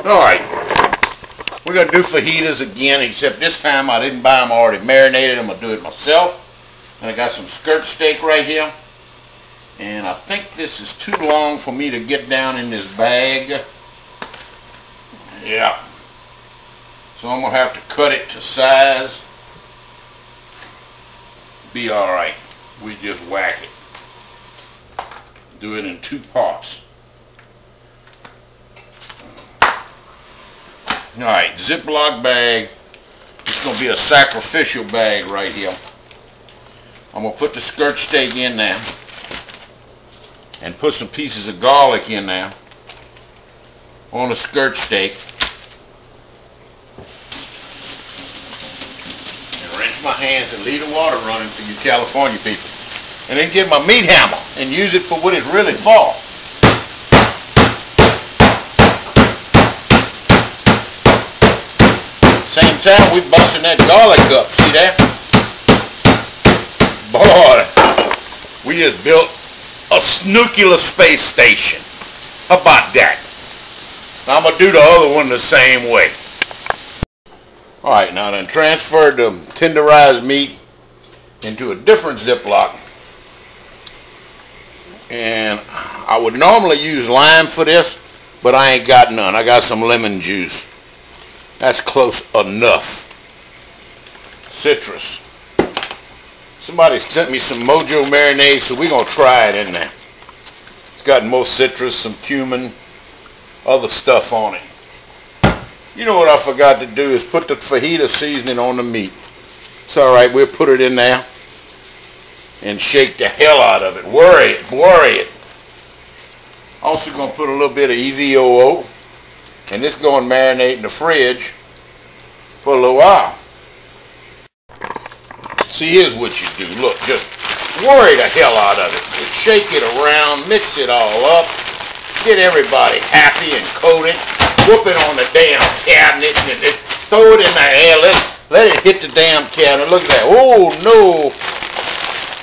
Alright. We're going to do fajitas again, except this time I didn't buy them I already marinated. I'm going to do it myself. And I got some skirt steak right here. And I think this is too long for me to get down in this bag. Yeah. So I'm going to have to cut it to size. Be alright. We just whack it. Do it in two parts. Alright, Ziploc bag. It's going to be a sacrificial bag right here. I'm going to put the skirt steak in there. And put some pieces of garlic in there. On the skirt steak. And rinse my hands and leave the water running for you California people. And then get my meat hammer and use it for what it's really for. Time we busting that garlic up, see that? Boy, we just built a snucular space station. How about that? I'm going to do the other one the same way. Alright, now then transfer the tenderized meat into a different Ziploc. And I would normally use lime for this, but I ain't got none. I got some lemon juice. That's close enough. Citrus. Somebody sent me some Mojo marinade, so we're going to try it in there. It's got more citrus, some cumin, other stuff on it. You know what I forgot to do is put the fajita seasoning on the meat. It's alright, we'll put it in there and shake the hell out of it. Worry it, worry it. Also going to put a little bit of EVOO and it's going to marinate in the fridge for a little while. See, here's what you do. Look, just worry the hell out of it. Just shake it around, mix it all up, get everybody happy and coated, whoop it on the damn cabinet, and throw it in the air. Let, let it hit the damn cabinet. Look at that. Oh, no.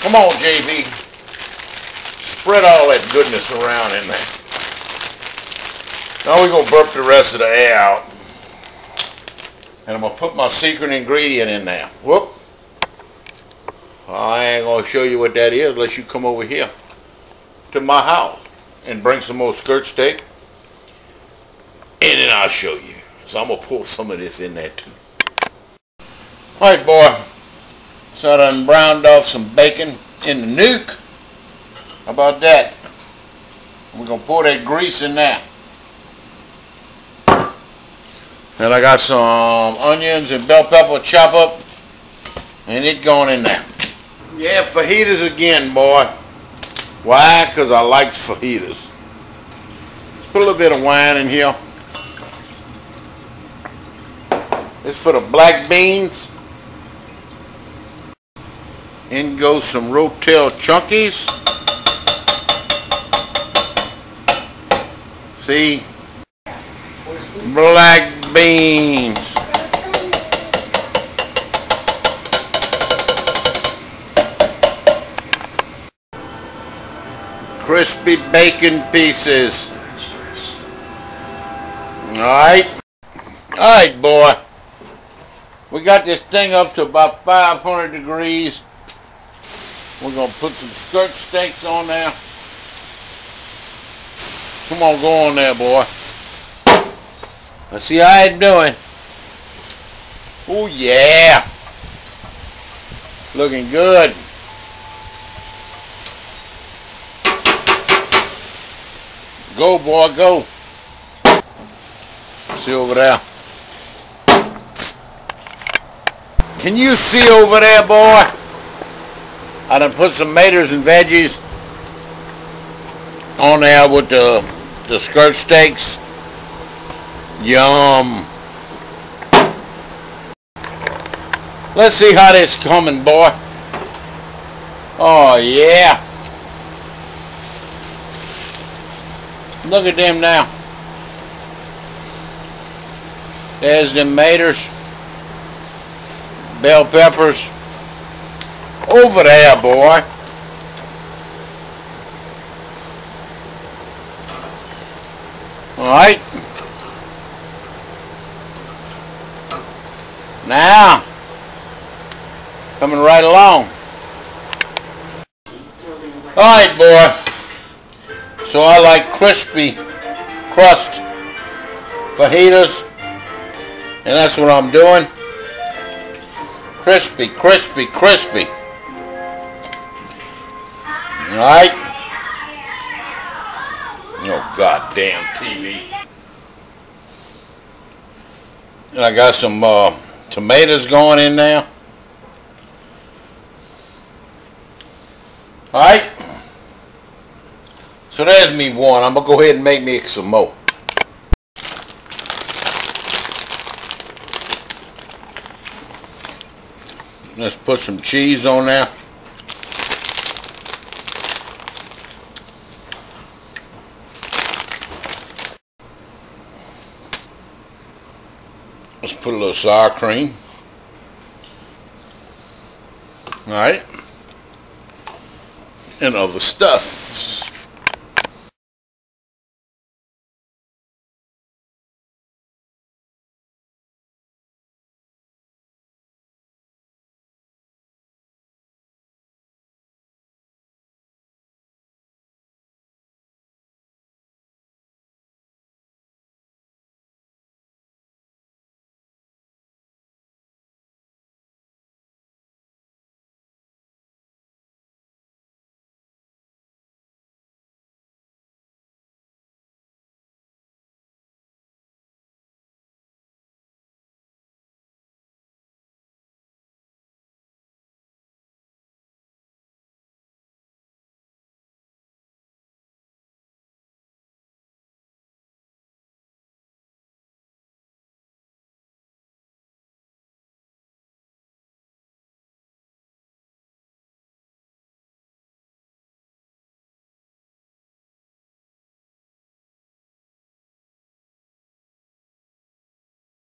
Come on, JB. Spread all that goodness around in there. Now we're going to burp the rest of the air out. And I'm going to put my secret ingredient in there. Whoop. I ain't going to show you what that is unless you come over here to my house and bring some more skirt steak. And then I'll show you. So I'm going to pull some of this in there too. Alright boy. So I done browned off some bacon in the nuke. How about that? We're going to pour that grease in there. And I got some onions and bell pepper chop up and it going in there. Yeah, fajitas again, boy. Why? Because I like fajitas. Let's put a little bit of wine in here. This for the black beans. In goes some Rotel Chunkies. See? Black beans. Crispy bacon pieces. Alright. Alright, boy. We got this thing up to about 500 degrees. We're going to put some skirt steaks on there. Come on, go on there, boy. Let's see how it's doing. Oh, yeah. Looking good. Go, boy, go. See over there. Can you see over there, boy? I done put some maters and veggies on there with the, the skirt steaks. Yum. Let's see how this coming, boy. Oh, yeah. Look at them now. There's them maters. Bell peppers. Over there, boy. Alright. Now, coming right along. Alright, boy. So I like crispy crust fajitas. And that's what I'm doing. Crispy, crispy, crispy. Alright? Oh, goddamn TV. And I got some uh, tomatoes going in now. Alright? So there's me one. I'm going to go ahead and make me some more. Let's put some cheese on there. Let's put a little sour cream. Alright. And other stuff.